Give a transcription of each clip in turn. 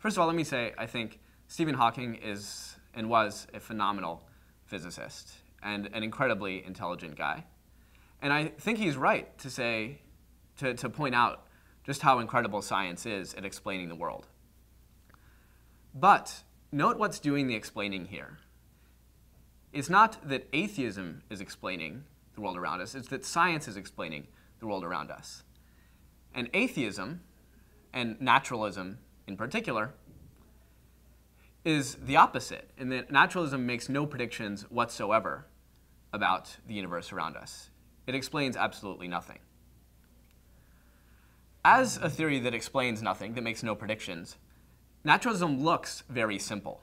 First of all, let me say I think Stephen Hawking is and was a phenomenal physicist and an incredibly intelligent guy. And I think he's right to say, to, to point out just how incredible science is at explaining the world. But note what's doing the explaining here. It's not that atheism is explaining the world around us, it's that science is explaining the world around us. And atheism, and naturalism in particular, is the opposite, in that naturalism makes no predictions whatsoever about the universe around us. It explains absolutely nothing. As a theory that explains nothing, that makes no predictions, naturalism looks very simple.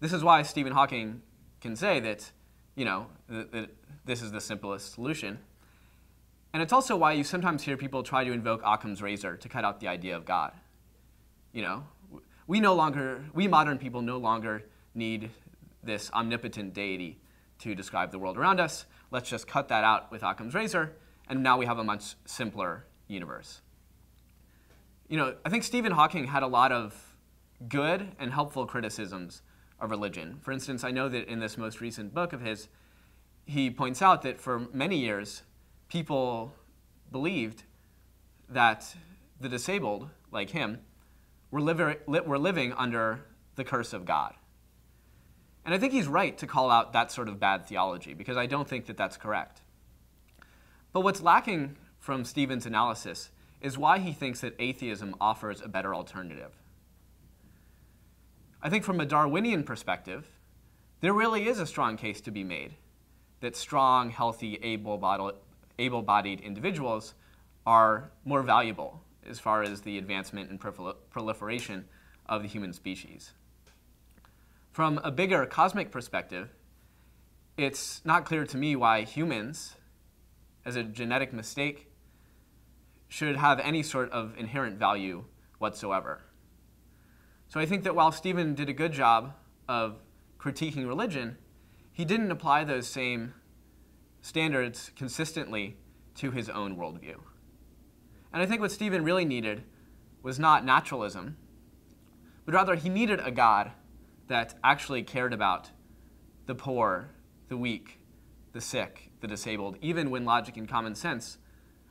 This is why Stephen Hawking can say that, you know, that, that this is the simplest solution. And it's also why you sometimes hear people try to invoke Occam's razor to cut out the idea of God. You know, we no longer, we modern people no longer need this omnipotent deity to describe the world around us. Let's just cut that out with Occam's razor, and now we have a much simpler universe. You know, I think Stephen Hawking had a lot of good and helpful criticisms of religion. For instance, I know that in this most recent book of his, he points out that for many years, people believed that the disabled, like him, were, were living under the curse of God. And I think he's right to call out that sort of bad theology, because I don't think that that's correct. But what's lacking from Stephen's analysis is why he thinks that atheism offers a better alternative. I think from a Darwinian perspective, there really is a strong case to be made that strong, healthy, able-bodied individuals are more valuable as far as the advancement and proliferation of the human species. From a bigger cosmic perspective, it's not clear to me why humans, as a genetic mistake, should have any sort of inherent value whatsoever. So I think that while Stephen did a good job of critiquing religion, he didn't apply those same standards consistently to his own worldview. And I think what Stephen really needed was not naturalism, but rather he needed a God that actually cared about the poor, the weak, the sick, the disabled, even when logic and common sense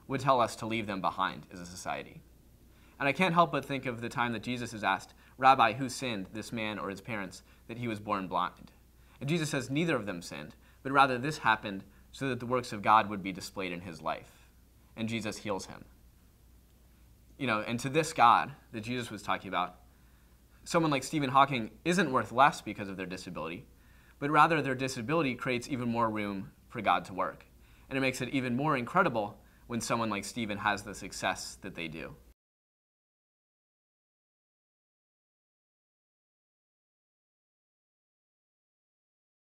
would tell us to leave them behind as a society. And I can't help but think of the time that Jesus is asked, Rabbi, who sinned, this man or his parents, that he was born blind? And Jesus says, Neither of them sinned, but rather this happened so that the works of God would be displayed in his life. And Jesus heals him. You know, and to this God that Jesus was talking about, someone like Stephen Hawking isn't worth less because of their disability, but rather their disability creates even more room for God to work. And it makes it even more incredible when someone like Stephen has the success that they do.